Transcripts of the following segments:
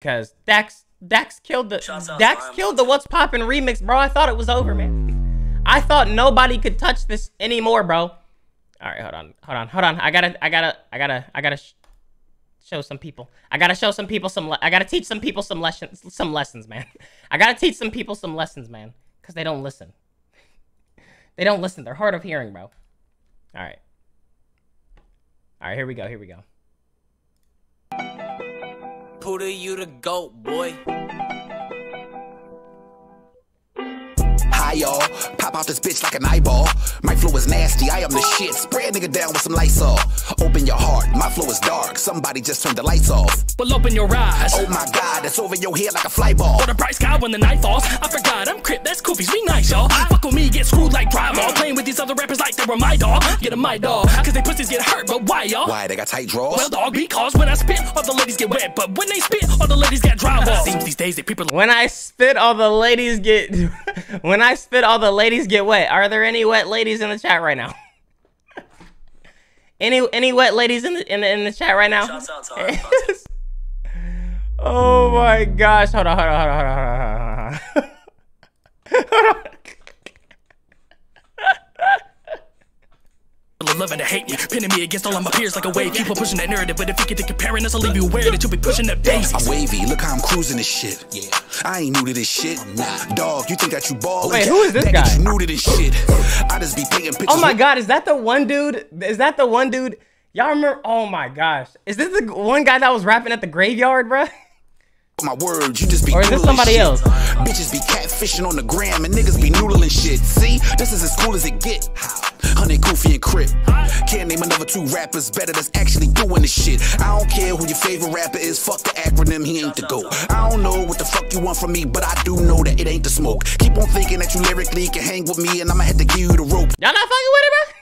Cause Dax Dax killed the Dax killed the What's Poppin' remix, bro. I thought it was over, man. I thought nobody could touch this anymore, bro. All right, hold on, hold on, hold on. I gotta, I gotta, I gotta, I gotta sh- show some people. I gotta show some people some. I gotta teach some people some lessons, some lessons, man. I gotta teach some people some lessons, man, because they don't listen. They don't listen. They're hard of hearing, bro. All right. All right, here we go. Here we go. Puda, you the goat, boy. Hi y'all, pop out this bitch like an eyeball. My flow is nasty, I am the shit. Spray a nigga down with some Lysol. Open your heart, my flow is dark. Somebody just turned the lights off. Well, open your eyes. Oh my god, it's over your head like a fly ball. Or the bright sky when the night falls. I forgot I'm Crypt, that's Koofies, we nice, y'all. I Fuck with me, get screwed like drywall. Playing with these other rappers like they were my dog. Get Get 'em my dog, cause they pussies get hurt, but why, y'all? Why they got tight draws? Well, dog, because when I spit, all the ladies get wet. But when they spit, all the ladies got drywall. Seems these days that people When I spit, all the ladies get. when I spit, all the ladies get wet. Are there any wet ladies in the chat right now? any any wet ladies in the in the, in the chat right now? Shouts out to our oh my gosh! Hold on, hold on, hold on, hold on, hold on. Hold on. are loving to hate me. Pinning me against all of my peers like a wave. Keep on pushing that narrative, but if you get to comparing us, I'll leave you aware that you'll be pushing up daisies. I'm wavy, look how I'm cruising this shit. Yeah, I ain't new to this shit. Nah, dog, you think that you ball? Wait, who is this That guy? You new to this shit. I just be taking pictures. Oh my god, is that the one dude? Is that the one dude? Y'all remember? Oh my gosh, is this the one guy that was rapping at the graveyard, bruh? my words, you just be Or is this somebody shit. else? Bitches be catfishing on the gram and niggas be noodling shit. See, this is as cool as it get. Honey, Koofy and Crypt. Can't name another two rappers better that's actually doing this shit. I don't care who your favorite rapper is. Fuck the acronym, he ain't the GOAT. I don't know what the fuck you want from me, but I do know that it ain't the smoke. Keep on thinking that you lyrically can hang with me, and I'ma have to give you the rope. Y'all not fucking with it, bro?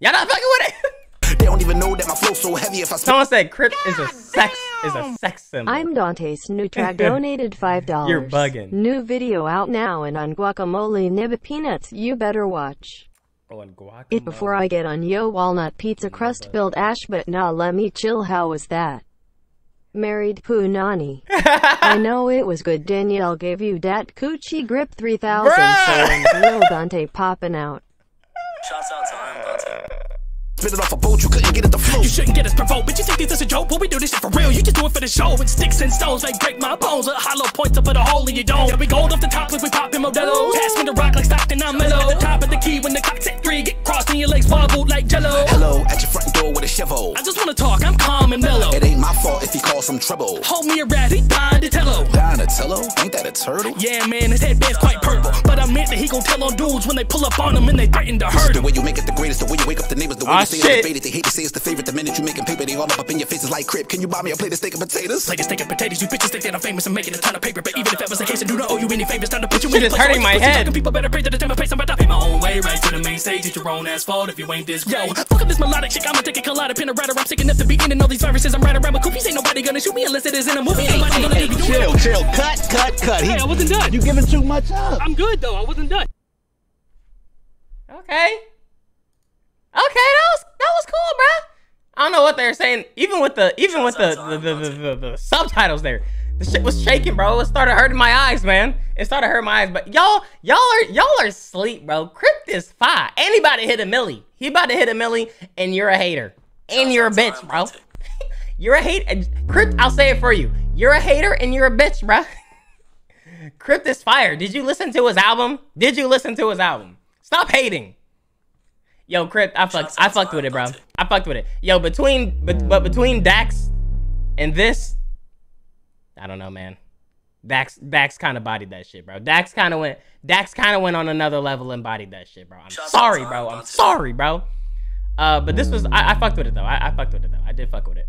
Y'all not fucking with it? They don't even know that my flow's so heavy if I spit. Someone said Crypt is a sex is a sex symbol. I'm Dante's new track donated $5. You're bugging. New video out now and on Guacamole Nib Peanuts. You better watch and guacamole. It before I get on yo walnut pizza crust filled ash but nah let me chill how was that? Married Punani. I know it was good Danielle gave you dat coochie grip 3000 Bruh! so Lil Dontai popping out. Shouts out to Iron Content. Spit it off a boat, you couldn't get it to flow. You shouldn't get us provoked, but you think this is a joke? But we do this shit for real. You just do it for the show. With sticks and stones, they break my bones. A hollow point to put a hole in your dome. Yeah, we gold off the top like we poppin' Modelo. Pass me the rock like Stockton, I'm mellow. At the top of the key when the clock's at three. Get crossed and your legs wobbled like jello. Hello, at your front door with a shovel. I just wanna talk, I'm calm and mellow. It ain't my fault if he calls some trouble. Hold me a rat, he Donatello. Donatello? Ain't that a turtle? Yeah, man, his headband's quite purple. But I meant that he gon' tell on dudes when they pull up on him and they threaten to hurt The way you make it the greatest, the way you wake up the neighbors, the way Ah, you say shit. it's. They hate to say it's the favorite. The minute you making paper, they all up, up in your faces like crib. Can you buy me a plate of steak and potatoes? Like a steak and potatoes, you bitches think that I'm famous and making a ton of paper. But even if that was the case, I do not owe you any favors. Time to put you Shit in is place. hurting my head. People better pray to the temper way right to the main stage. It's your own ass fault if you ain't this. Yo, fuck up this melodic chick. I'ma take a collide, pin a rider. I'm sick enough to be in and all these viruses. I'm right around with cookies. Ain't nobody gonna shoot me unless it is in a movie. Ain't nobody gonna do Chill, chill, cut, cut, cut. Hey, I wasn't done. You giving too much up. I'm good though. I wasn't done. Okay. Okay, that was that was cool, bro. I don't know what they're saying. Even with the even with the the, the, the, the, the subtitles there, the shit was shaking, bro. It started hurting my eyes, man. It started hurting my eyes. But y'all, y'all are y'all are asleep, bro. Crypt is fine. Anybody hit a millie. He about to hit a millie, and you're a hater. And you're a bitch, bro. You're a hate. Crypt, I'll say it for you. You're a hater and you're a bitch, bro. Crypt is fire. Did you listen to his album? Did you listen to his album? Stop hating. Yo, Crypt, I fucked, I fucked with it, bro. I fucked with it. Yo, between, but, but between Dax and this, I don't know, man. Dax, Dax kind of bodied that shit, bro. Dax kind of went, Dax kind of went on another level and bodied that shit, bro. I'm sorry, bro. I'm sorry, bro. Uh, but this was, I, I fucked with it though. I, I fucked with it though. I did fuck with it.